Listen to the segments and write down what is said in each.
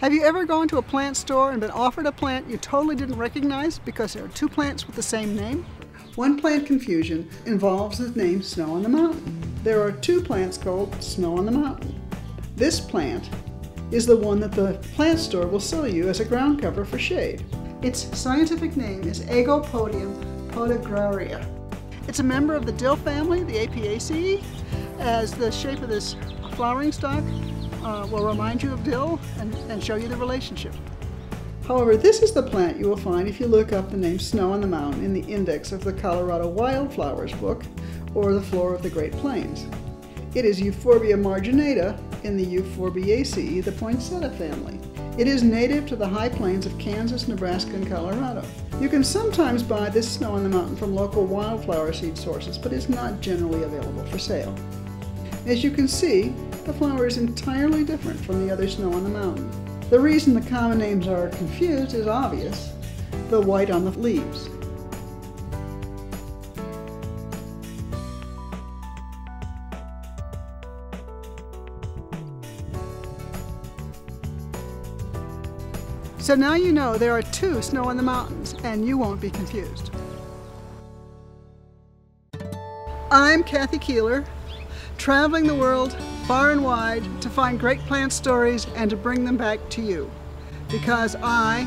Have you ever gone to a plant store and been offered a plant you totally didn't recognize because there are two plants with the same name? One plant confusion involves the name Snow on the Mountain. There are two plants called Snow on the Mountain. This plant is the one that the plant store will sell you as a ground cover for shade. Its scientific name is Aegopodium podagraria. It's a member of the dill family, the Apiaceae, as the shape of this flowering stalk uh, will remind you of dill and, and show you the relationship. However, this is the plant you will find if you look up the name Snow on the Mountain in the index of the Colorado Wildflowers book or the Flora of the Great Plains. It is Euphorbia marginata in the Euphorbiaceae, the poinsettia family. It is native to the high plains of Kansas, Nebraska, and Colorado. You can sometimes buy this snow on the mountain from local wildflower seed sources, but it's not generally available for sale. As you can see, the flower is entirely different from the other snow on the mountain. The reason the common names are confused is obvious the white on the leaves. So now you know there are two snow on the mountains and you won't be confused. I'm Kathy Keeler, traveling the world far and wide to find great plant stories and to bring them back to you because I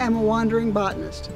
am a wandering botanist.